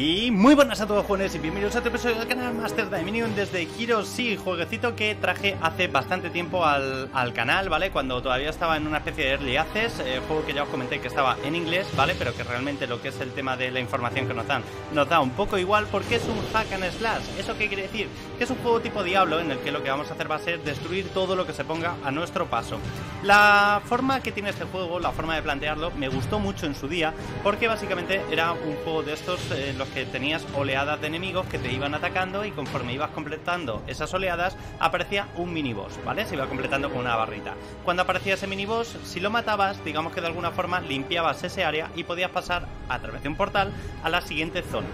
Y muy buenas a todos jóvenes y bienvenidos a otro episodio del canal Master Dominion desde Hero sí, jueguecito que traje hace bastante tiempo al, canal, ¿vale? Cuando todavía estaba en una especie de Early Access, eh, juego que ya os comenté que estaba en inglés, ¿vale? Pero que realmente lo que es el tema de la información que nos dan nos da un poco igual porque es un hack and slash. ¿Eso qué quiere decir? Que es un juego tipo Diablo en el que lo que vamos a hacer va a ser destruir todo lo que se ponga a nuestro paso. La forma que tiene este juego, la forma de plantearlo, me gustó mucho en su día porque básicamente era un juego de estos... Eh, los que tenías oleadas de enemigos que te iban atacando y conforme ibas completando esas oleadas aparecía un miniboss, ¿vale? Se iba completando con una barrita. Cuando aparecía ese miniboss, si lo matabas, digamos que de alguna forma limpiabas ese área y podías pasar a través de un portal a la siguiente zona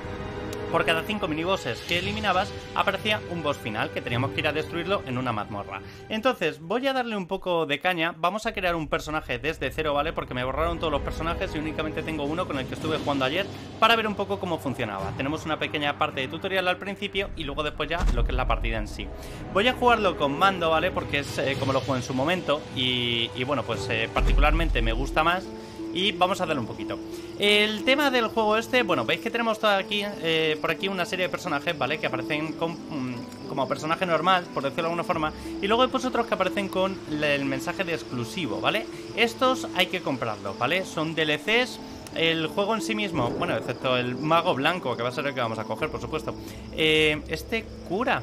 por cada 5 minibosses que eliminabas aparecía un boss final que teníamos que ir a destruirlo en una mazmorra. Entonces voy a darle un poco de caña, vamos a crear un personaje desde cero, ¿vale? Porque me borraron todos los personajes y únicamente tengo uno con el que estuve jugando ayer para ver un poco cómo funcionaba. Tenemos una pequeña parte de tutorial al principio y luego después ya lo que es la partida en sí. Voy a jugarlo con mando, ¿vale? Porque es eh, como lo juego en su momento y, bueno, pues eh, particularmente me gusta más y vamos a darle un poquito. El tema del juego este, bueno, veis que tenemos todo aquí, eh, por aquí una serie de personajes, ¿vale? Que aparecen mm, como personaje normal, por decirlo de alguna forma, y luego hay pues otros que aparecen con el mensaje de exclusivo, ¿vale? Estos hay que comprarlos, ¿vale? Son DLCs. El juego en sí mismo, bueno, excepto el mago blanco, que va a ser el que vamos a coger, por supuesto. Eh, este cura,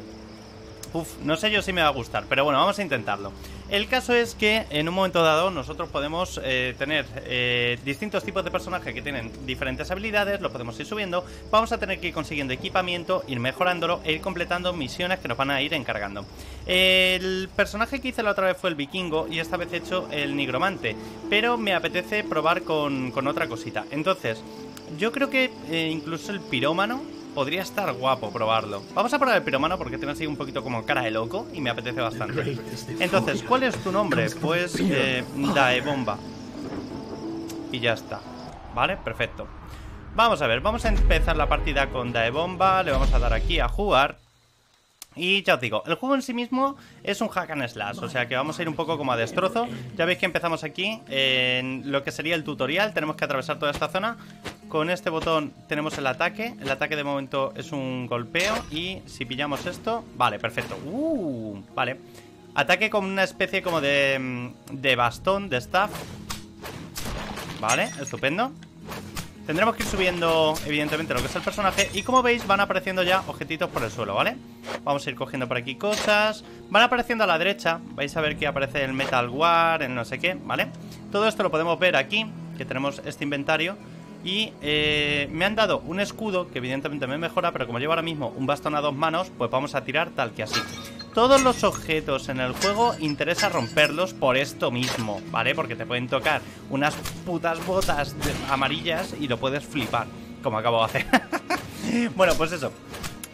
Uf, no sé yo si me va a gustar, pero bueno, vamos a intentarlo. El caso es que en un momento dado nosotros podemos eh, tener eh, distintos tipos de personajes que tienen diferentes habilidades, lo podemos ir subiendo, vamos a tener que ir consiguiendo equipamiento, ir mejorándolo e ir completando misiones que nos van a ir encargando. El personaje que hice la otra vez fue el vikingo y esta vez he hecho el nigromante, pero me apetece probar con, otra cosita. Entonces, yo creo que eh, incluso el pirómano podría estar guapo probarlo. Vamos a probar el piromano porque tiene así un poquito como cara de loco y me apetece bastante. Entonces, ¿cuál es tu nombre? Pues eh, Daebomba. Y ya está. ¿Vale? Perfecto. Vamos a ver, vamos a empezar la partida con Daebomba. Le vamos a dar aquí a jugar. Y ya os digo, el juego en sí mismo es un hack and slash, o sea que vamos a ir un poco como a destrozo. Ya veis que empezamos aquí en lo que sería el tutorial, tenemos que atravesar toda esta zona. Con este botón tenemos el ataque, el ataque de momento es un golpeo y si pillamos esto, vale, perfecto. Uh, vale. Ataque con una especie como de, mm, de bastón, de staff. Vale, estupendo. Tendremos que ir subiendo, evidentemente, lo que es el personaje Y como veis, van apareciendo ya objetitos por el suelo, ¿vale? Vamos a ir cogiendo por aquí cosas Van apareciendo a la derecha Vais a ver que aparece el Metal War, el no sé qué, ¿vale? Todo esto lo podemos ver aquí Que tenemos este inventario y eh, me han dado un escudo que evidentemente me mejora, pero como llevo ahora mismo un bastón a dos manos, pues vamos a tirar tal que así. Todos los objetos en el juego interesa romperlos por esto mismo, ¿vale? Porque te pueden tocar unas putas botas amarillas y lo puedes flipar, como acabo de hacer. bueno, pues eso.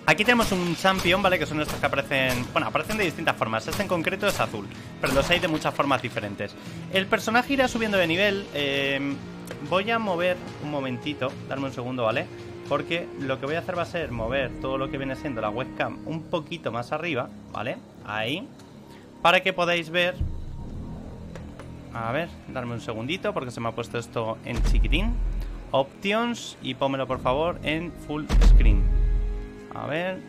Aquí tenemos un champion, ¿vale? Que son estos que aparecen... Bueno, aparecen de distintas formas. Este en concreto es azul, pero los hay de muchas formas diferentes. El personaje irá subiendo de nivel. Eh, voy a mover un momentito, darme un segundo, ¿vale? porque lo que voy a hacer va a ser mover todo lo que viene siendo la webcam un poquito más arriba, ¿vale? Ahí, para que podáis ver... A ver, darme un segundito porque se me ha puesto esto en chiquitín. Options y pónmelo por favor en full screen. A ver...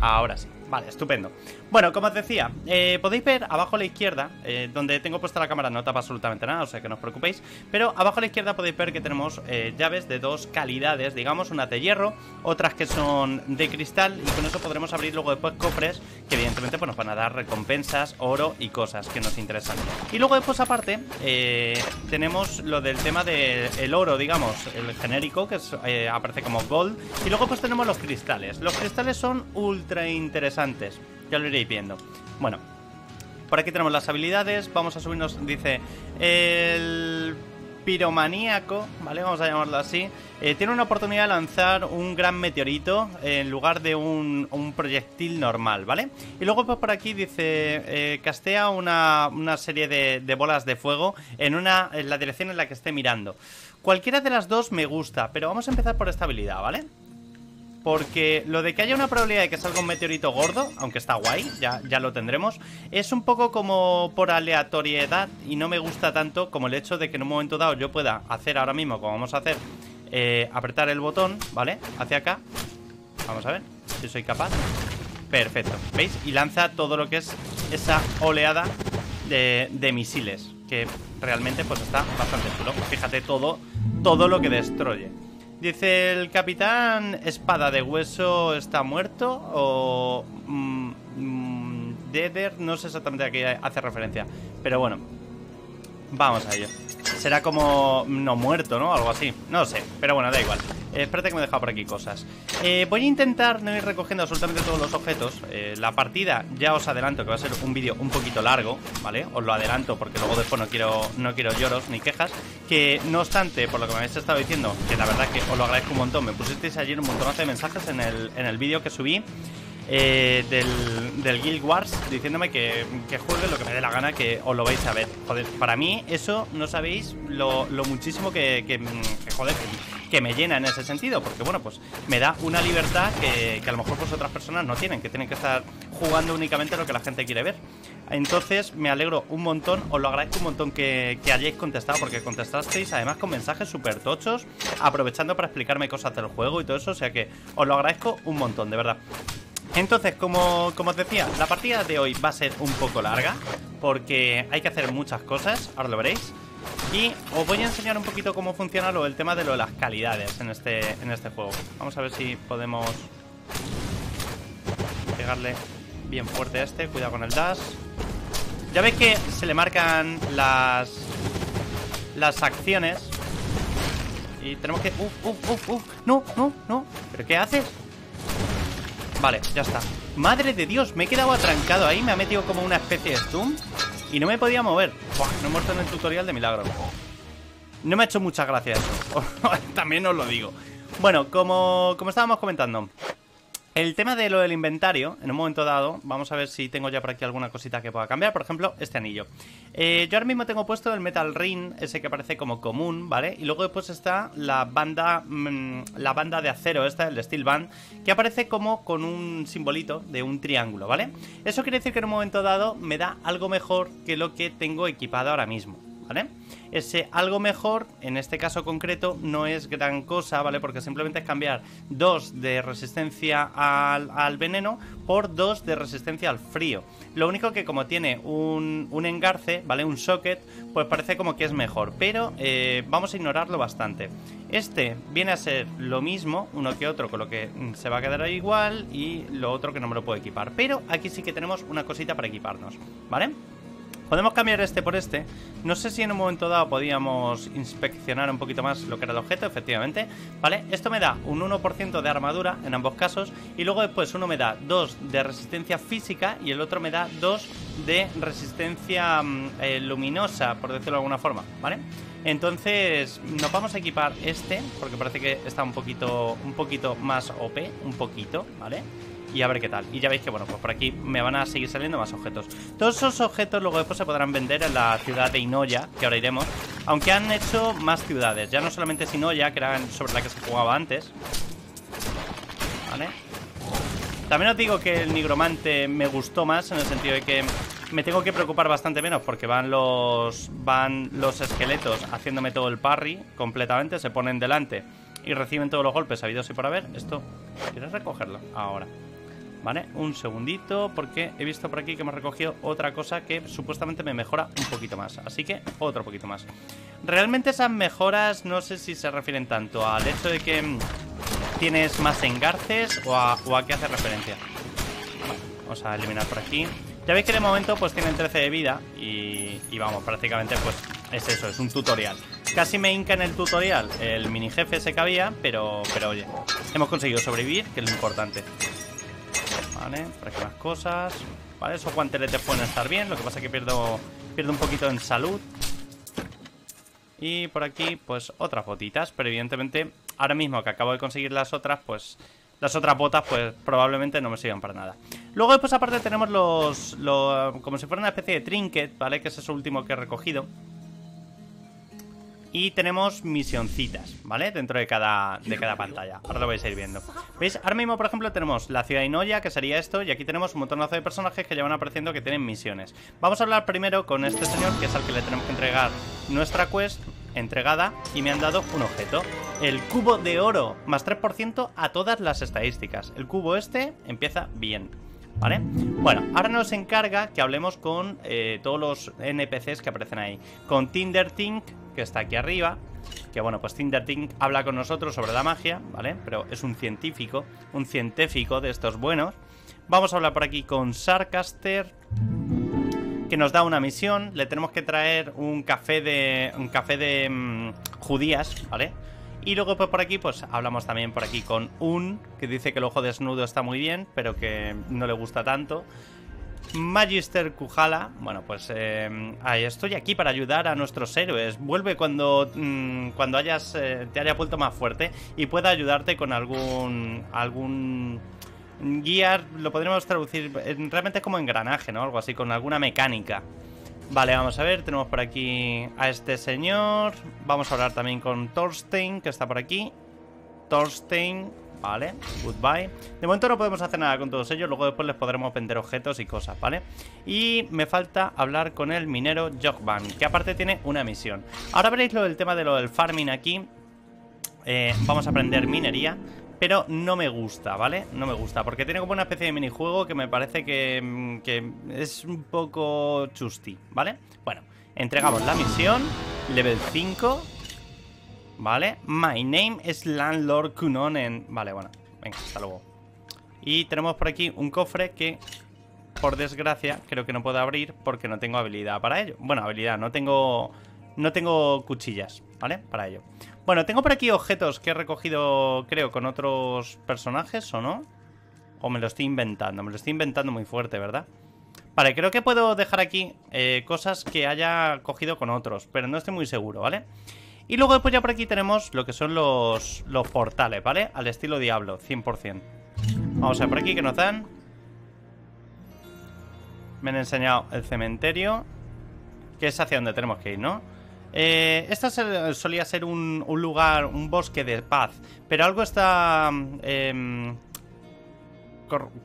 Ahora sí. Vale, estupendo. Bueno, como os decía, eh, podéis ver abajo a la izquierda, eh, donde tengo puesta la cámara no tapa absolutamente nada, o sea que no os preocupéis, pero abajo a la izquierda podéis ver que tenemos eh, llaves de dos calidades, digamos, unas de hierro, otras que son de cristal, y con eso podremos abrir luego después cofres que evidentemente pues, nos van a dar recompensas, oro y cosas que nos interesan. Y luego después aparte tenemos lo del tema del oro, digamos, el genérico, que aparece como gold, y luego pues tenemos los cristales. Los cristales son ultra interesantes. Ya lo iréis viendo. Bueno, por aquí tenemos las habilidades. Vamos a subirnos, dice, el piromaníaco, ¿vale? Vamos a llamarlo así. Eh, tiene una oportunidad de lanzar un gran meteorito en lugar de un, proyectil normal, ¿vale? Y luego pues, por aquí dice, eh, castea una, serie de, de, bolas de fuego en, una, en la dirección en la que esté mirando. Cualquiera de las dos me gusta, pero vamos a empezar por esta habilidad, ¿vale? Porque lo de que haya una probabilidad de que salga un meteorito gordo, aunque está guay, ya, ya lo tendremos, es un poco como por aleatoriedad y no me gusta tanto como el hecho de que en un momento dado yo pueda hacer ahora mismo, como vamos a hacer, eh, apretar el botón, ¿vale? Hacia acá. Vamos a ver si soy capaz. Perfecto, ¿veis? Y lanza todo lo que es esa oleada de, de misiles Que realmente pues está bastante chulo Fíjate todo, todo lo que destruye Dice el capitán Espada de hueso está muerto O... Mmm, no sé exactamente a qué hace referencia. Pero bueno Vamos a ello Será como no muerto, ¿no? Algo así. No sé, pero bueno, da igual. Eh, Espérate que me he dejado por aquí cosas. Eh, Voy a intentar no ir recogiendo absolutamente todos los objetos. Eh, La partida, ya os adelanto que va a ser un vídeo un poquito largo ¿Vale? Os lo adelanto porque luego después no quiero, no quiero lloros ni quejas. Que no obstante, por lo que me habéis estado diciendo Que la verdad que os lo agradezco un montón Me pusisteis ayer un montón de mensajes en el, en el vídeo que subí eh, del, Guild Wars diciéndome que, que, juegue lo que me dé la gana, que os lo vais a ver. Joder, para mí eso no sabéis lo, muchísimo que, que, joder, que, me llena en ese sentido, porque bueno, pues me da una libertad que, a lo mejor pues otras personas no tienen, que tienen que estar jugando únicamente lo que la gente quiere ver. Entonces me alegro un montón, os lo agradezco un montón que, que hayáis contestado, porque contestasteis además con mensajes súper tochos, aprovechando para explicarme cosas del juego y todo eso, o sea que os lo agradezco un montón, de verdad. Entonces, como, os decía, la partida de hoy va a ser un poco larga Porque hay que hacer muchas cosas, ahora lo veréis. Y os voy a enseñar un poquito cómo funciona lo, el tema de lo de las calidades en este, en este juego. Vamos a ver si podemos pegarle bien fuerte a este. Cuidado con el dash. Ya veis que se le marcan las, las acciones. Y tenemos que... Uf, uf, uf, uf. No, no, no. ¿Pero qué haces? Vale, ya está. Madre de Dios, me he quedado atrancado ahí Me ha metido como una especie de stun Y no me podía mover. No he muerto en el tutorial de milagro. No me ha hecho muchas gracias eso También os lo digo. Bueno, como, como estábamos comentando el tema de lo del inventario, en un momento dado, vamos a ver si tengo ya por aquí alguna cosita que pueda cambiar. Por ejemplo, este anillo. Eh, yo ahora mismo tengo puesto el Metal Ring, ese que parece como común, ¿vale? Y luego después está la banda, mm, la banda de acero, esta, el Steel Band, que aparece como con un simbolito de un triángulo, ¿vale? Eso quiere decir que en un momento dado me da algo mejor que lo que tengo equipado ahora mismo, ¿vale? Ese algo mejor, en este caso concreto, no es gran cosa, ¿vale? Porque simplemente es cambiar dos de resistencia al, veneno por dos de resistencia al frío. Lo único que como tiene un, engarce, ¿vale? Un socket, pues parece como que es mejor. Pero eh, vamos a ignorarlo bastante. Este viene a ser lo mismo, uno que otro, con lo que mm, se va a quedar igual y lo otro que no me lo puedo equipar. Pero aquí sí que tenemos una cosita para equiparnos, ¿vale? Podemos cambiar este por este. No sé si en un momento dado podíamos inspeccionar un poquito más lo que era el objeto, efectivamente. ¿Vale? Esto me da un 1% de armadura en ambos casos. Y luego después uno me da 2 de resistencia física y el otro me da 2 de resistencia mm, eh, luminosa, por decirlo de alguna forma. ¿Vale? Entonces nos vamos a equipar este, porque parece que está un poquito, un poquito más OP, un poquito, ¿vale? Y a ver qué tal. Y ya veis que, bueno, pues por aquí me van a seguir saliendo más objetos. Todos esos objetos luego después se podrán vender en la ciudad de Inoya, que ahora iremos. Aunque han hecho más ciudades, ya no solamente es Inoya, que era sobre la que se jugaba antes. Vale. También os digo que el nigromante me gustó más en el sentido de que me tengo que preocupar bastante menos porque van los van los esqueletos haciéndome todo el parry completamente, se ponen delante y reciben todos los golpes habidos y por haber. Esto, ¿quieres recogerlo? Ahora. ¿Vale? Un segundito, porque he visto por aquí que hemos recogido otra cosa que supuestamente me mejora un poquito más. Así que otro poquito más. Realmente esas mejoras no sé si se refieren tanto al hecho de que mm, tienes más engarces o a, qué hace referencia. vamos a eliminar por aquí. Ya veis que de momento pues tienen 13 de vida y, y, vamos, prácticamente pues es eso, es un tutorial. Casi me hinca en el tutorial el mini jefe ese que había, pero, pero oye, hemos conseguido sobrevivir, que es lo importante. Vale, por aquí más cosas. Vale, esos guanteletes pueden estar bien. Lo que pasa es que pierdo, pierdo un poquito en salud. Y por aquí, pues otras botitas. Pero evidentemente, ahora mismo que acabo de conseguir las otras, pues las otras botas, pues probablemente no me sirvan para nada. Luego, después, aparte, tenemos los, los. Como si fuera una especie de trinket, ¿vale? Que es eso último que he recogido. Y tenemos misioncitas, ¿vale? Dentro de cada, de cada pantalla Ahora lo vais a ir viendo ¿Veis? Ahora mismo, por ejemplo, tenemos la ciudad de Inoya Que sería esto Y aquí tenemos un montonazo de personajes que ya van apareciendo que tienen misiones Vamos a hablar primero con este señor Que es al que le tenemos que entregar nuestra quest entregada y me han dado un objeto. El cubo de oro, más 3% a todas las estadísticas. El cubo este empieza bien. ¿Vale? Bueno, ahora nos encarga que hablemos con eh, todos los NPCs que aparecen ahí. Con Tindertink, que está aquí arriba. Que bueno, pues Tindertink habla con nosotros sobre la magia, ¿vale? Pero es un científico, un científico de estos buenos. Vamos a hablar por aquí con Sarcaster, que nos da una misión. Le tenemos que traer un café de. un café de mm, judías, ¿vale? Y luego pues, por aquí, pues hablamos también por aquí con Un, que dice que el ojo desnudo está muy bien, pero que no le gusta tanto. Magister Kujala, bueno, pues eh, estoy aquí para ayudar a nuestros héroes. Vuelve cuando, mm, cuando hayas, eh, te haya vuelto más fuerte y pueda ayudarte con algún, algún guía, lo podríamos traducir, realmente como engranaje, ¿no? Algo así, con alguna mecánica. Vale, vamos a ver, tenemos por aquí a este señor. Vamos a hablar también con Thorstein, que está por aquí. Thorstein, vale, goodbye. De momento no podemos hacer nada con todos ellos, luego después les podremos vender objetos y cosas, ¿vale? Y me falta hablar con el minero Jogban, que aparte tiene una misión. Ahora veréis lo del tema de lo del farming aquí. Eh, vamos a aprender minería. Pero no me gusta, ¿vale? No me gusta, porque tiene como una especie de minijuego que me parece que, mm, que es un poco chusti, ¿vale? Bueno, entregamos la misión, level 5, ¿vale? My name is Landlord Kunonen. Vale, bueno, venga, hasta luego. Y tenemos por aquí un cofre que, por desgracia, creo que no puedo abrir porque no tengo habilidad para ello. Bueno, habilidad, no tengo, no tengo cuchillas, ¿vale? Para ello. Bueno, tengo por aquí objetos que he recogido, creo, con otros personajes, ¿o no? O me lo estoy inventando, me lo estoy inventando muy fuerte, ¿verdad? Vale, creo que puedo dejar aquí eh, cosas que haya cogido con otros, pero no estoy muy seguro, ¿vale? Y luego después ya por aquí tenemos lo que son los, los portales, ¿vale? Al estilo Diablo, 100%. Vamos a ver por aquí que nos dan. Me han enseñado el cementerio, que es hacia donde tenemos que ir, ¿no? Eh, esta solía ser un, lugar, un bosque de paz, pero algo está eh,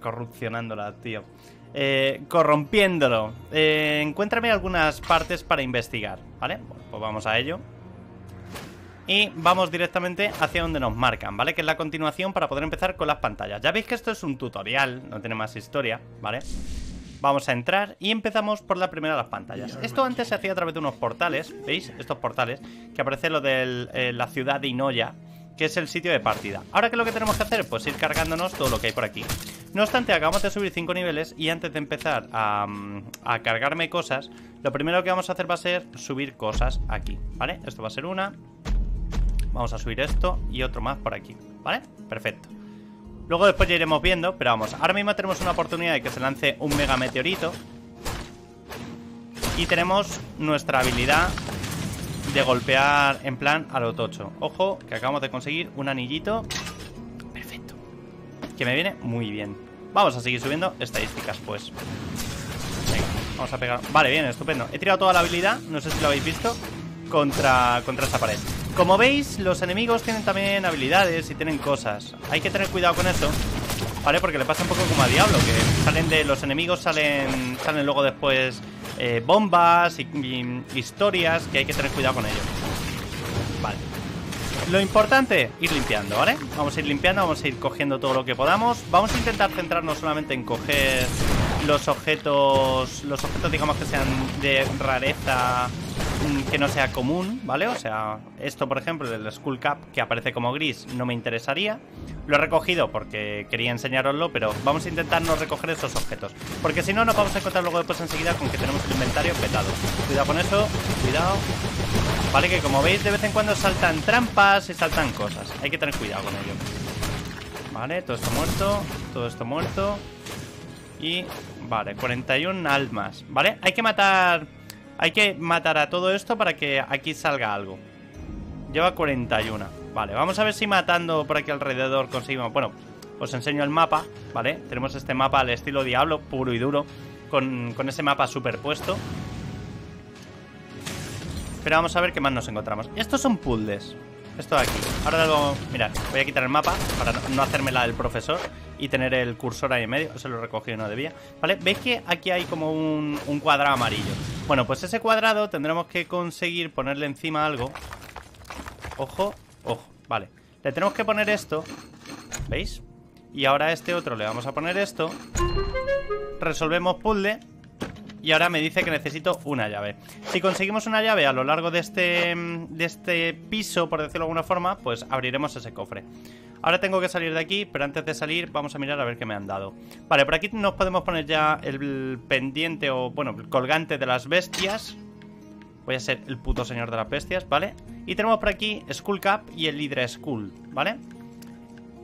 corrupcionándola, tío. Eh, corrompiéndolo. Eh, encuéntrame algunas partes para investigar, ¿vale? Bueno, pues vamos a ello. Y vamos directamente hacia donde nos marcan, ¿vale? Que es la continuación para poder empezar con las pantallas. Ya veis que esto es un tutorial, no tiene más historia, ¿vale? Vamos a entrar y empezamos por la primera de las pantallas. Esto antes se hacía a través de unos portales, ¿veis? Estos portales, que aparece lo de eh, la ciudad de Inoya, que es el sitio de partida. Ahora, ¿qué es lo que tenemos que hacer? Pues ir cargándonos todo lo que hay por aquí. No obstante, acabamos de subir 5 niveles y antes de empezar a, a, cargarme cosas, lo primero que vamos a hacer va a ser subir cosas aquí, ¿vale? Esto va a ser una. Vamos a subir esto y otro más por aquí, ¿vale? Perfecto. Luego después ya iremos viendo, pero vamos, ahora mismo tenemos una oportunidad de que se lance un mega meteorito. Y tenemos nuestra habilidad de golpear en plan a lo tocho. Ojo, que acabamos de conseguir un anillito. Perfecto. Que me viene muy bien. Vamos a seguir subiendo estadísticas, pues. Venga, vamos a pegar. Vale, bien, estupendo. He tirado toda la habilidad, no sé si lo habéis visto, contra, contra esa pared. Como veis, los enemigos tienen también habilidades y tienen cosas. Hay que tener cuidado con eso, ¿vale? Porque le pasa un poco como a Diablo, que salen de los enemigos, salen, salen luego después eh, bombas y, y historias, que hay que tener cuidado con ello. Vale. Lo importante, ir limpiando, ¿vale? Vamos a ir limpiando, vamos a ir cogiendo todo lo que podamos. Vamos a intentar centrarnos solamente en coger los objetos, los objetos digamos que sean de rareza que no sea común, ¿vale? O sea, esto por ejemplo del Skull Cap que aparece como gris no me interesaría. Lo he recogido porque quería enseñaroslo, pero vamos a intentar no recoger esos objetos. Porque si no, nos vamos a encontrar luego después enseguida con que tenemos el inventario petado. Cuidado con eso, cuidado. Vale, que como veis de vez en cuando saltan trampas y saltan cosas. Hay que tener cuidado con ello. Vale, todo esto muerto, todo esto muerto. Y, vale, 41 almas, ¿vale? Hay que matar hay que matar a todo esto para que aquí salga algo. Lleva 41. Vale, vamos a ver si matando por aquí alrededor conseguimos... Bueno, os enseño el mapa, ¿vale? Tenemos este mapa al estilo Diablo, puro y duro, con, ese mapa superpuesto. Pero vamos a ver qué más nos encontramos. Estos son puzzles. Esto de aquí. Ahora luego... Mirad, voy a quitar el mapa para no hacerme la del profesor y tener el cursor ahí en medio. Eso lo recogí y no debía. ¿Vale? ¿Veis que aquí hay como un, un cuadrado amarillo? Bueno, pues ese cuadrado tendremos que conseguir ponerle encima algo ojo, ojo. Vale. Le tenemos que poner esto. ¿Veis? Y ahora a este otro le vamos a poner esto. Resolvemos puzzle. Y ahora me dice que necesito una llave. Si conseguimos una llave a lo largo de este, de este piso, por decirlo de alguna forma, pues abriremos ese cofre. Ahora tengo que salir de aquí, pero antes de salir vamos a mirar a ver qué me han dado. Vale, por aquí nos podemos poner ya el pendiente o, bueno, el colgante de las bestias. Voy a ser el puto señor de las bestias, ¿vale? Y tenemos por aquí Skull Cap y el Hydra Skull, ¿vale?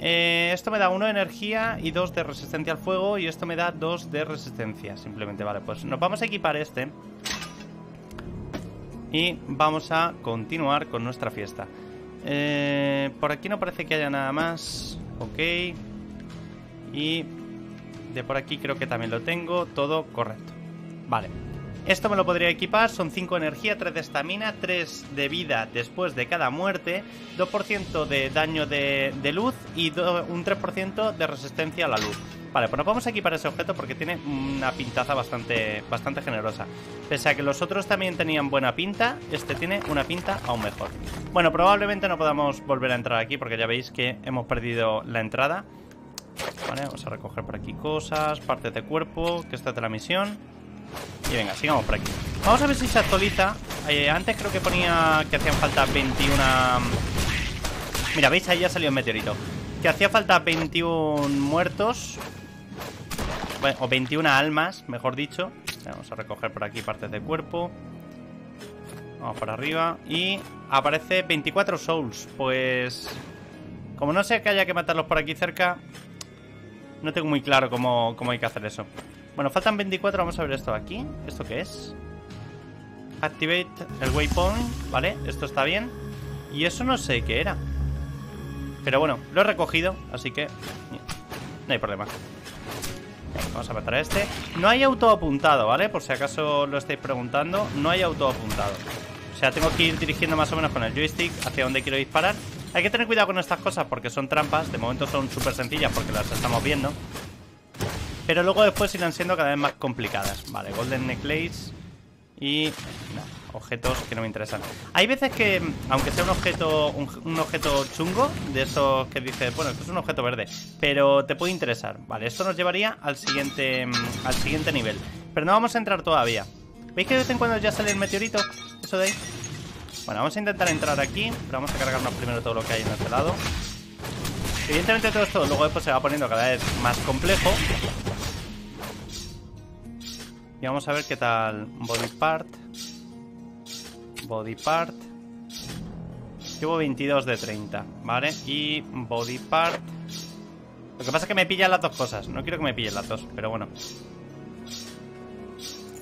Eh, esto me da uno de energía y dos de resistencia al fuego y esto me da dos de resistencia, simplemente, vale, pues nos vamos a equipar este. Y vamos a continuar con nuestra fiesta. Eh, por aquí no parece que haya nada más, ok, y de por aquí creo que también lo tengo, todo correcto, vale. Esto me lo podría equipar, son 5 de energía, 3 de estamina, 3 de vida después de cada muerte, 2% de daño de, luz y un 3% de resistencia a la luz. Vale, pues nos vamos a equipar ese objeto porque tiene una pintaza bastante, bastante generosa. Pese a que los otros también tenían buena pinta, este tiene una pinta aún mejor. Bueno, probablemente no podamos volver a entrar aquí porque ya veis que hemos perdido la entrada. Vale, vamos a recoger por aquí cosas, partes de cuerpo, que esta es de la misión. Y venga, sigamos por aquí. Vamos a ver si se actualiza. Eh, Antes creo que ponía que hacían falta 21 Mira, veis, ahí ya salió un meteorito. Que hacía falta 21 muertos bueno, O 21 almas, mejor dicho. Vamos a recoger por aquí partes de cuerpo. Vamos por arriba Y aparece 24 souls. Pues... Como no sé que haya que matarlos por aquí cerca No tengo muy claro cómo, cómo hay que hacer eso bueno, faltan 24, vamos a ver esto aquí. ¿Esto qué es? Activate el waypoint, ¿vale? Esto está bien. Y eso no sé qué era. Pero bueno, lo he recogido Así que no hay problema. Vamos a matar a este. No hay auto apuntado, ¿vale? Por si acaso lo estáis preguntando No hay auto apuntado O sea, tengo que ir dirigiendo más o menos con el joystick Hacia donde quiero disparar. Hay que tener cuidado con estas cosas porque son trampas. De momento son súper sencillas porque las estamos viendo pero luego después irán siendo cada vez más complicadas. Vale, Golden Necklace y... No, objetos que no me interesan. Hay veces que, aunque sea un objeto un, objeto chungo, de esos que dices, bueno, esto es un objeto verde, pero te puede interesar. Vale, esto nos llevaría al siguiente, al siguiente nivel. Pero no vamos a entrar todavía. ¿Veis que de vez en cuando ya sale el meteorito? Eso de ahí. Bueno, vamos a intentar entrar aquí, pero vamos a cargarnos primero todo lo que hay en este lado. Evidentemente todo esto luego después se va poniendo cada vez más complejo y vamos a ver qué tal body part. Body part. Llevo 22 de 30, ¿vale? Y body part. Lo que pasa es que me pillan las dos cosas. No quiero que me pillen las dos, pero bueno.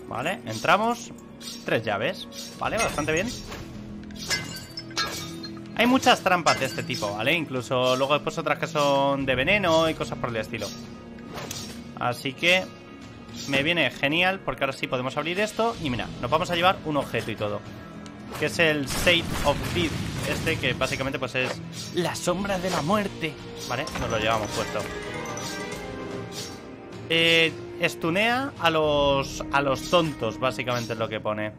Vale, entramos. Tres llaves. Vale, bastante bien. Hay muchas trampas de este tipo, ¿vale? Incluso luego después otras que son de veneno y cosas por el estilo. Así que me viene genial porque ahora sí podemos abrir esto y mira, nos vamos a llevar un objeto y todo. Que es el State of Death, este que básicamente pues es la sombra de la muerte. ¿Vale? Nos lo llevamos puesto. Eh, estunea a los, a los tontos, básicamente es lo que pone.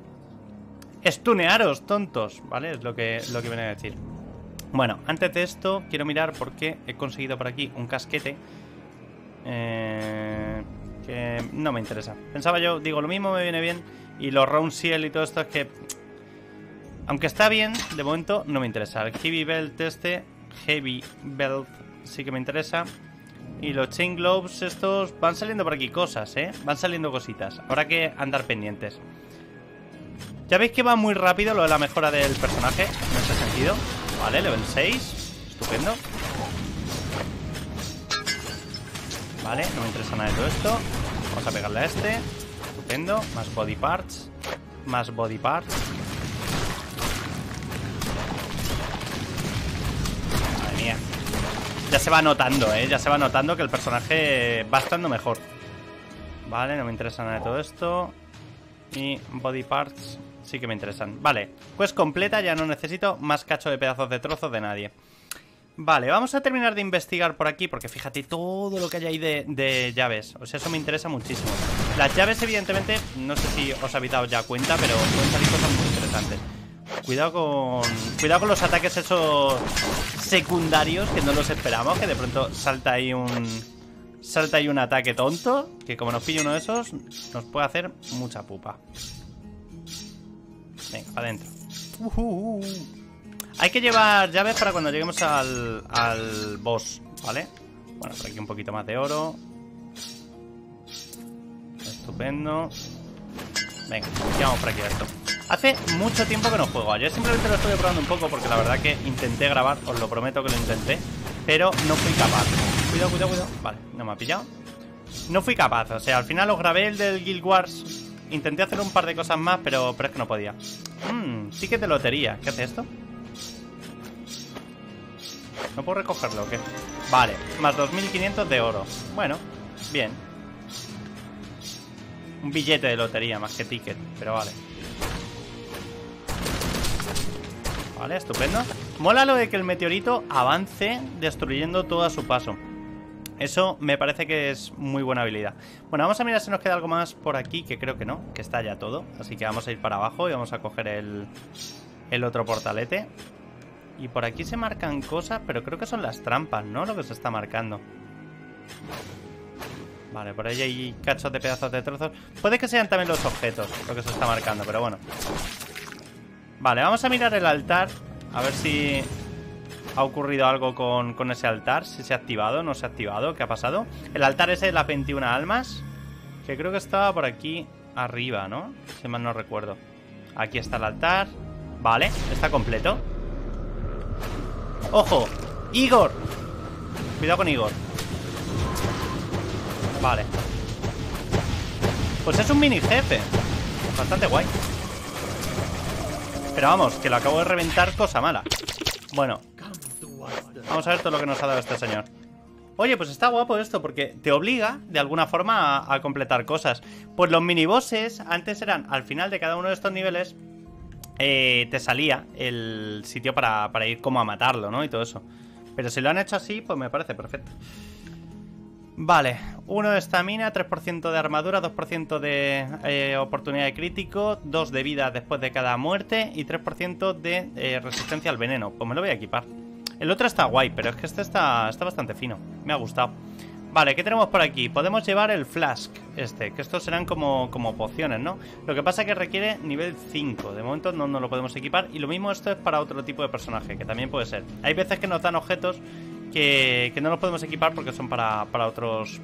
Estunearos, tontos, ¿vale? Es lo que, lo que viene a decir. Bueno, antes de esto, quiero mirar por qué he conseguido por aquí un casquete. Eh, que no me interesa. Pensaba yo, digo, lo mismo me viene bien. Y los round seal y todo esto es que. Aunque está bien, de momento no me interesa. El heavy belt este, heavy belt, sí que me interesa. Y los chain globes estos van saliendo por aquí cosas, ¿eh? Van saliendo cositas. Habrá que andar pendientes. Ya veis que va muy rápido lo de la mejora del personaje, en ese sentido. Vale, level 6. Estupendo. Vale, no me interesa nada de todo esto. Vamos a pegarle a este. Estupendo, más body parts. Más body parts. Madre mía. Ya se va notando, eh. Ya se va notando que el personaje va estando mejor. Vale, no me interesa nada de todo esto. Y body parts Sí que me interesan. Vale, pues completa, ya no necesito más cacho de pedazos de trozos de nadie Vale, vamos a terminar de investigar por aquí Porque fíjate todo lo que hay ahí de, llaves O sea, eso me interesa muchísimo Las llaves, evidentemente, no sé si os habéis dado ya cuenta Pero pueden salir cosas muy interesantes Cuidado con... Cuidado con los ataques esos secundarios que no los esperamos, que de pronto salta ahí un... Salta ahí un ataque tonto, que como nos pille uno de esos, nos puede hacer mucha pupa. Venga, adentro. Hay que llevar llaves para cuando lleguemos al, al boss, ¿vale? Bueno, por aquí un poquito más de oro. Estupendo. Venga, vamos por aquí esto. Hace mucho tiempo que no juego. Ayer simplemente lo estoy probando un poco porque la verdad que intenté grabar, os lo prometo que lo intenté, pero no fui capaz. Cuidado, cuidado, cuidado. Vale, no me ha pillado. No fui capaz, o sea, al final os grabé el del Guild Wars. Intenté hacer un par de cosas más, pero, pero es que no podía. Mmm, ticket de lotería. ¿Qué hace esto? ¿No puedo recogerlo o qué? Vale, más 2.500 de oro. Bueno, bien. Un billete de lotería más que ticket, pero vale. Vale, estupendo. Mola lo de que el meteorito avance destruyendo todo a su paso. Eso me parece que es muy buena habilidad. Bueno, vamos a mirar si nos queda algo más por aquí, que creo que no, que está ya todo. Así que vamos a ir para abajo y vamos a coger el, el otro portalete. Y por aquí se marcan cosas, pero creo que son las trampas, ¿no? Lo que se está marcando. Vale, por ahí hay cachos de pedazos de trozos. Puede que sean también los objetos lo que se está marcando, pero bueno. Vale, vamos a mirar el altar. A ver si ha ocurrido algo con, ese altar. Si se ha activado, no se ha activado. ¿Qué ha pasado? El altar ese de las 21 almas. Que creo que estaba por aquí arriba, ¿no? Si mal no recuerdo. Aquí está el altar. Vale, está completo. ¡Ojo! ¡Igor! Cuidado con Igor. Vale. Pues es un mini jefe. Bastante guay. Pero vamos, que lo acabo de reventar cosa mala. Bueno. Vamos a ver todo lo que nos ha dado este señor. Oye, pues está guapo esto, porque te obliga, de alguna forma, a, completar cosas. Pues los minibosses antes eran, al final de cada uno de estos niveles, eh, te salía el sitio para, para ir como a matarlo, ¿no? Y todo eso. Pero si lo han hecho así, pues me parece perfecto. Vale, 1 de estamina, 3% de armadura, 2% de eh, oportunidad de crítico, 2 de vida después de cada muerte y 3% de eh, resistencia al veneno. Pues me lo voy a equipar. El otro está guay, pero es que este está, está bastante fino. Me ha gustado. Vale, ¿qué tenemos por aquí? Podemos llevar el flask este, que estos serán como, como pociones, ¿no? Lo que pasa es que requiere nivel 5. De momento no nos lo podemos equipar. Y lo mismo esto es para otro tipo de personaje, que también puede ser. Hay veces que nos dan objetos que, no los podemos equipar porque son para, para otros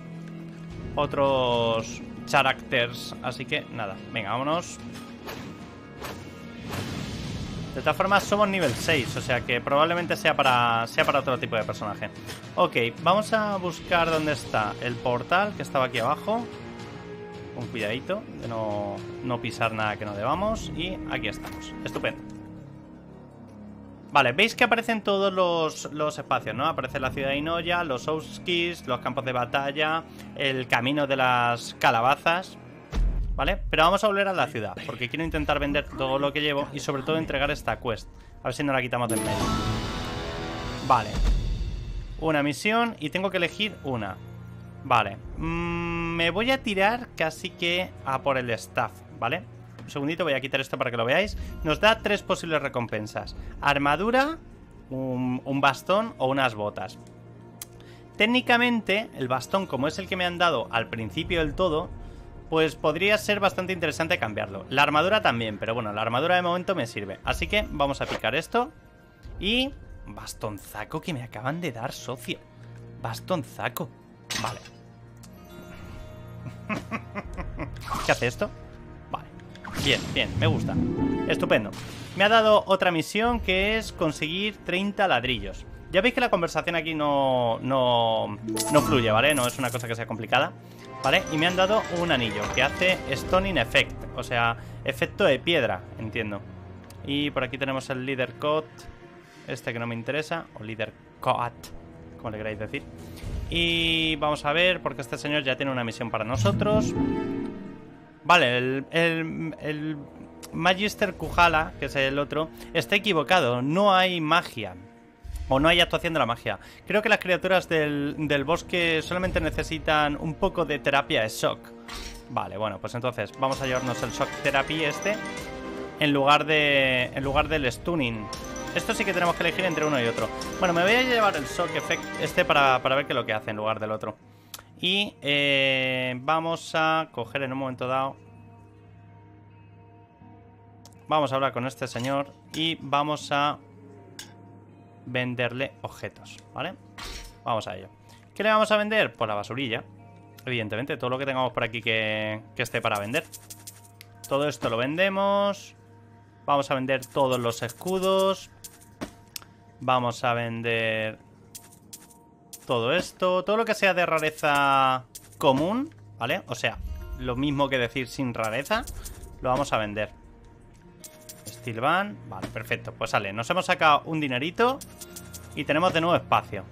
otros characters. Así que nada, venga, vámonos. De todas formas, somos nivel 6, o sea que probablemente sea para, sea para otro tipo de personaje. Ok, vamos a buscar dónde está el portal que estaba aquí abajo. Con cuidadito de no, no pisar nada que no debamos. Y aquí estamos. Estupendo. Vale, veis que aparecen todos los, espacios, ¿no? Aparece la ciudad de Inoya, los Ouskis, los campos de batalla, el camino de las calabazas, ¿vale? Pero vamos a volver a la ciudad, porque quiero intentar vender todo lo que llevo y sobre todo entregar esta quest. A ver si no la quitamos de en medio. Vale. Una misión y tengo que elegir una. Vale. Mm, me voy a tirar casi que a por el staff, ¿vale? Un segundito, voy a quitar esto para que lo veáis. Nos da tres posibles recompensas. Armadura, un, bastón o unas botas. Técnicamente, el bastón, como es el que me han dado al principio del todo, pues podría ser bastante interesante cambiarlo. La armadura también, pero bueno, la armadura de momento me sirve. Así que vamos a picar esto. Y... Bastonzaco que me acaban de dar, socio. Bastonzaco. Vale. ¿Qué hace esto? Bien, bien, me gusta. Estupendo. Me ha dado otra misión que es conseguir 30 ladrillos. Ya veis que la conversación aquí no, no, no fluye, ¿vale? No es una cosa que sea complicada, ¿vale? Y me han dado un anillo que hace Stoning Effect, o sea, efecto de piedra, entiendo. Y por aquí tenemos el Leader Code, este que no me interesa, o Leader Code, como le queráis decir. Y vamos a ver, porque este señor ya tiene una misión para nosotros. Vale, el, el, Magister Kujala, que es el otro, está equivocado. No hay magia. O no hay actuación de la magia. Creo que las criaturas del, del bosque solamente necesitan un poco de terapia de shock. Vale, bueno, pues entonces vamos a llevarnos el shock therapy este. en lugar de en lugar del stunning. Esto sí que tenemos que elegir entre uno y otro. Bueno, me voy a llevar el shock effect este para, ver qué es lo que hace en lugar del otro. Y eh, vamos a coger en un momento dado... Vamos a hablar con este señor y vamos a venderle objetos, ¿vale? Vamos a ello. ¿Qué le vamos a vender? Pues la basurilla. Evidentemente, todo lo que tengamos por aquí que, que esté para vender. Todo esto lo vendemos. Vamos a vender todos los escudos. Vamos a vender todo esto. Todo lo que sea de rareza común, ¿vale? O sea, lo mismo que decir sin rareza, lo vamos a vender. Steel Van, vale, perfecto. Pues sale, nos hemos sacado un dinerito y tenemos de nuevo espacio.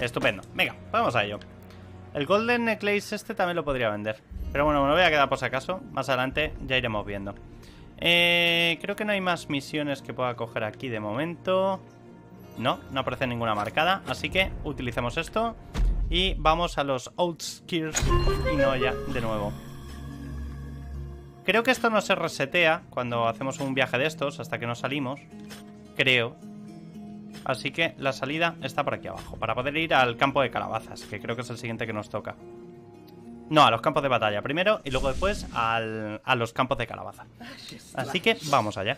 Estupendo. Venga, vamos a ello. El Golden Necklace este también lo podría vender. Pero bueno, me lo voy a quedar por si acaso. Más adelante ya iremos viendo. Eh, creo que no hay más misiones que pueda coger aquí de momento. No, no aparece ninguna marcada. Así que utilicemos esto. Y vamos a los Outskirts y no ya de nuevo. Creo que esto no se resetea cuando hacemos un viaje de estos hasta que nos salimos. Creo. Así que la salida está por aquí abajo. Para poder ir al campo de calabazas, que creo que es el siguiente que nos toca. No, a los campos de batalla primero y luego después a los campos de calabaza. Así que vamos allá.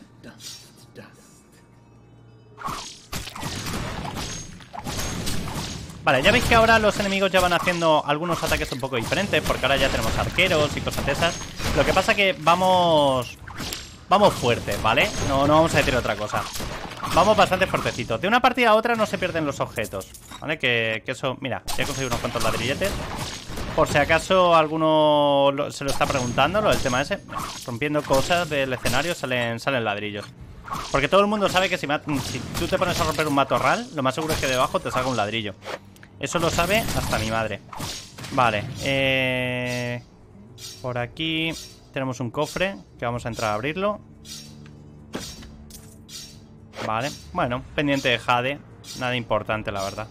Vale, ya veis que ahora los enemigos ya van haciendo algunos ataques un poco diferentes Porque ahora ya tenemos arqueros y cosas de esas Lo que pasa que vamos... Vamos fuertes, ¿vale? No, no vamos a decir otra cosa Vamos bastante fuertecitos De una partida a otra no se pierden los objetos ¿Vale? Que, que eso... Mira, ya he conseguido unos cuantos ladrilletes por si acaso alguno se lo está preguntando, lo del tema ese. Rompiendo cosas del escenario salen, salen ladrillos. Porque todo el mundo sabe que si, si, tú te pones a romper un matorral, lo más seguro es que debajo te salga un ladrillo. Eso lo sabe hasta mi madre. Vale. Eh, por aquí tenemos un cofre que vamos a entrar a abrirlo. Vale. Bueno, pendiente de Jade. Nada importante, la verdad.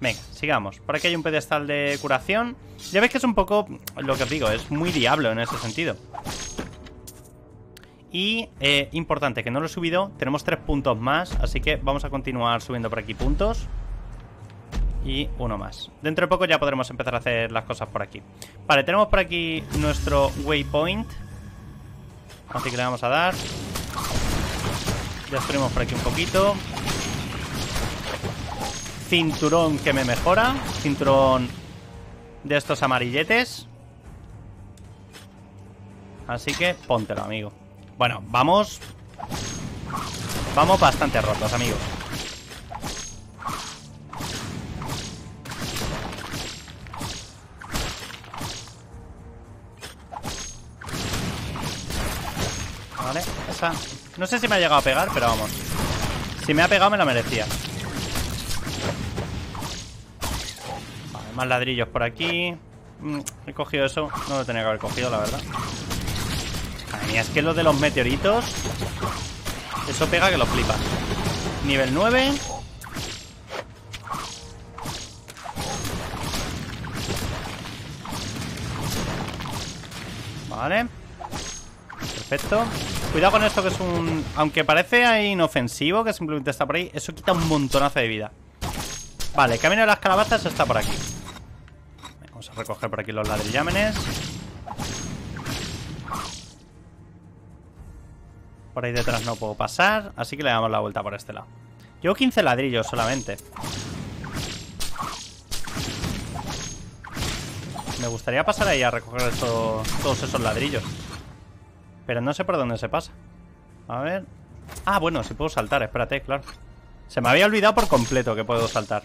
Venga, sigamos. Por aquí hay un pedestal de curación. Ya veis que es un poco lo que os digo, es muy diablo en ese sentido. Y, eh, importante, que no lo he subido, tenemos tres puntos más, así que vamos a continuar subiendo por aquí puntos. Y uno más. Dentro de poco ya podremos empezar a hacer las cosas por aquí. Vale, tenemos por aquí nuestro waypoint. Así que le vamos a dar. Destruimos por aquí un poquito cinturón que me mejora. Cinturón de estos amarilletes. Así que póntelo, amigo. Bueno, vamos... Vamos bastante rotos, amigos. Vale. No sé si me ha llegado a pegar, pero vamos. Si me ha pegado me la merecía. Más ladrillos por aquí. Mm, he cogido eso. No lo tenía que haber cogido, la verdad. Madre mía, es que lo de los meteoritos... Eso pega que lo flipas. Nivel 9. Vale. Perfecto. Cuidado con esto que es un... Aunque parece inofensivo, que simplemente está por ahí, eso quita un montonazo de vida. Vale, camino de las calabazas está por aquí. Vamos a recoger por aquí los ladrillámenes. Por ahí detrás no puedo pasar, así que le damos la vuelta por este lado. Llevo 15 ladrillos solamente. Me gustaría pasar ahí a recoger todos esos ladrillos. Pero no sé por dónde se pasa. A ver... Ah, bueno, si puedo saltar, espérate, claro. Se me había olvidado por completo que puedo saltar.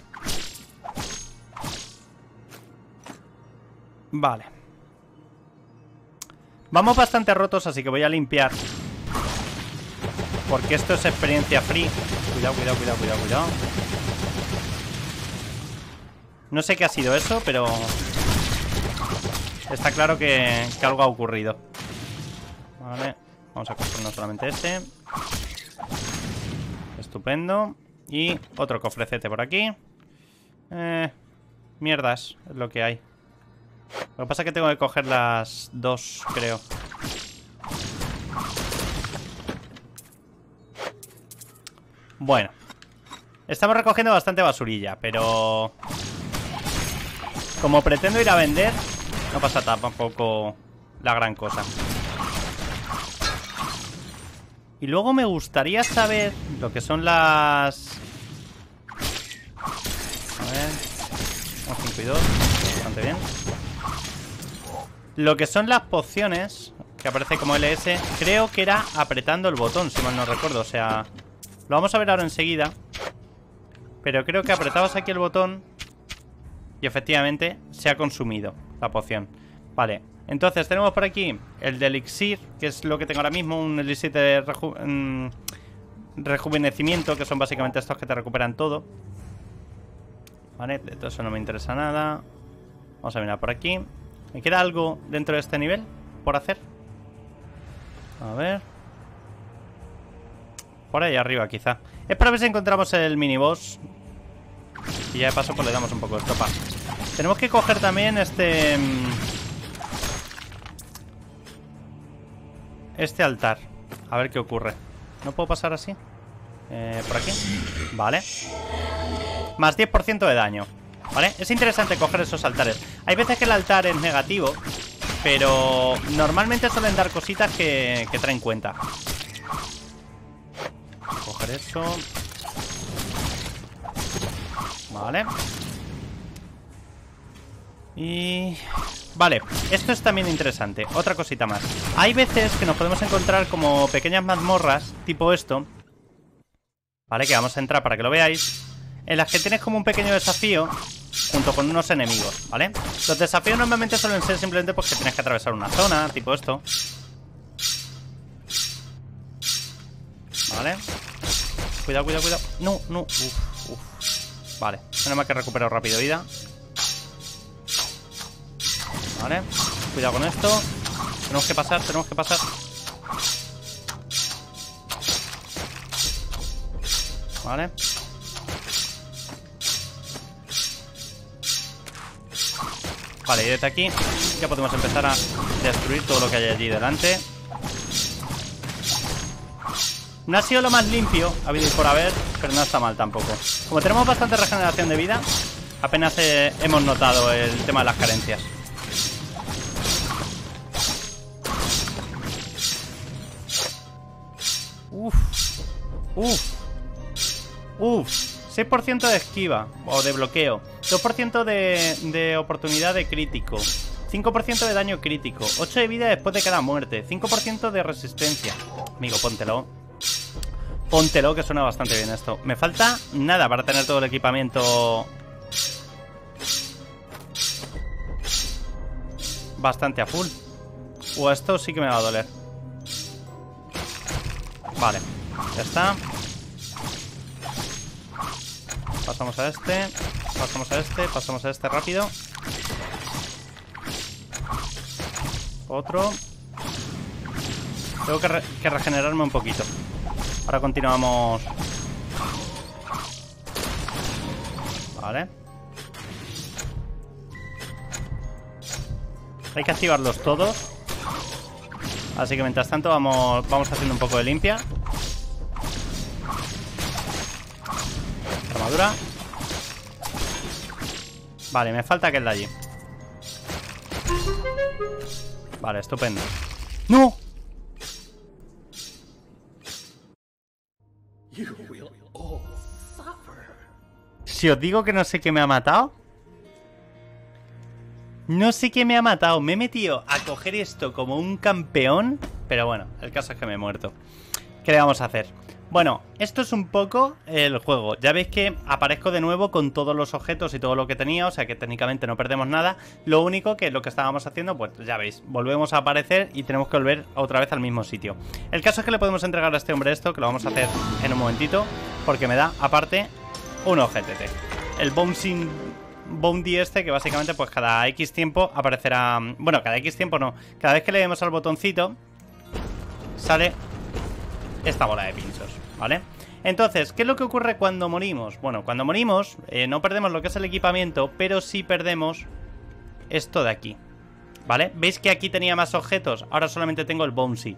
Vale. Vamos bastante rotos, así que voy a limpiar. Porque esto es experiencia free. Cuidado, cuidado, cuidado, cuidado, cuidado. No sé qué ha sido eso, pero... Está claro que, que algo ha ocurrido. Vale, vamos a construirnos solamente este. Estupendo. Y otro cofrecete por aquí. Eh, mierdas, es lo que hay. Lo que pasa es que tengo que coger las dos, creo. Bueno. Estamos recogiendo bastante basurilla, pero... Como pretendo ir a vender, no pasa tampoco la gran cosa. Y luego me gustaría saber lo que son las... A ver... 5 y 2, bastante bien. Lo que son las pociones, que aparece como LS, creo que era apretando el botón, si mal no recuerdo. O sea, lo vamos a ver ahora enseguida. Pero creo que apretabas aquí el botón y efectivamente se ha consumido la poción. Vale, entonces tenemos por aquí el de elixir, que es lo que tengo ahora mismo, un elixir de mm, rejuvenecimiento, que son básicamente estos que te recuperan todo. Vale, de todo eso no me interesa nada. Vamos a mirar por aquí. ¿Me queda algo dentro de este nivel por hacer? A ver. Por ahí arriba quizá. Es para ver si encontramos el mini boss. Y ya de paso pues le damos un poco de tropa. Tenemos que coger también este... Mm, este altar. A ver qué ocurre. ¿No puedo pasar así? Eh, ¿Por aquí? Vale. Más 10% de daño. ¿Vale? Es interesante coger esos altares. Hay veces que el altar es negativo, pero normalmente suelen dar cositas que, que traen cuenta. Coger eso. Vale. Y... Vale, esto es también interesante. Otra cosita más. Hay veces que nos podemos encontrar como pequeñas mazmorras Tipo esto Vale, que vamos a entrar para que lo veáis En las que tienes como un pequeño desafío Junto con unos enemigos, ¿vale? Los desafíos normalmente suelen ser simplemente porque tienes que atravesar una zona Tipo esto. Vale Cuidado, cuidado, cuidado. No, no, uf, uf. Vale, mal que recupero rápido vida Vale, cuidado con esto. Tenemos que pasar, tenemos que pasar. Vale. Vale, y desde aquí ya podemos empezar a destruir todo lo que hay allí delante. No ha sido lo más limpio, ha habido por haber, pero no está mal tampoco. Como tenemos bastante regeneración de vida Apenas eh, hemos notado el tema de las carencias Uf. Uf. 6% de esquiva o de bloqueo. 2% de, de oportunidad de crítico. 5% de daño crítico. 8 de vida después de cada muerte. 5% de resistencia. Amigo, póntelo. Póntelo, que suena bastante bien esto. Me falta nada para tener todo el equipamiento bastante a full. O esto sí que me va a doler. Vale, ya está Pasamos a este Pasamos a este, pasamos a este rápido. Otro. Tengo que, regenerarme un poquito. Ahora continuamos. Vale. Hay que activarlos todos. Así que mientras tanto vamos, vamos haciendo un poco de limpia Armadura Vale, me falta aquel de allí Vale, estupendo ¡No! Si os digo que no sé qué me ha matado no sé qué me ha matado. Me he metido a coger esto como un campeón. Pero bueno, el caso es que me he muerto. ¿Qué le vamos a hacer? Bueno, esto es un poco el juego. Ya veis que aparezco de nuevo con todos los objetos y todo lo que tenía, o sea que técnicamente no perdemos nada. Lo único que lo que estábamos haciendo, pues ya veis, volvemos a aparecer y tenemos que volver otra vez al mismo sitio. El caso es que le podemos entregar a este hombre esto, que lo vamos a hacer en un momentito, porque me da, aparte, un OGTT. El Bouncing Bounty este que básicamente pues cada X tiempo aparecerá... Bueno, cada X tiempo no. Cada vez que le demos al botoncito sale esta bola de pinchos, ¿vale? Entonces, ¿qué es lo que ocurre cuando morimos? Bueno, cuando morimos eh, no perdemos lo que es el equipamiento, pero sí perdemos esto de aquí, ¿vale? ¿Veis que aquí tenía más objetos? Ahora solamente tengo el Bouncy,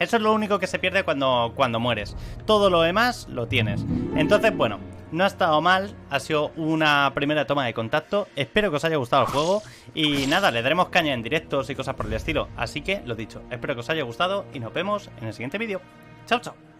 Eso es lo único que se pierde cuando, cuando mueres. Todo lo demás lo tienes. Entonces, bueno, no ha estado mal. Ha sido una primera toma de contacto. Espero que os haya gustado el juego. Y nada, le daremos caña en directos y cosas por el estilo. Así que, lo dicho, espero que os haya gustado y nos vemos en el siguiente vídeo. Chao, chao.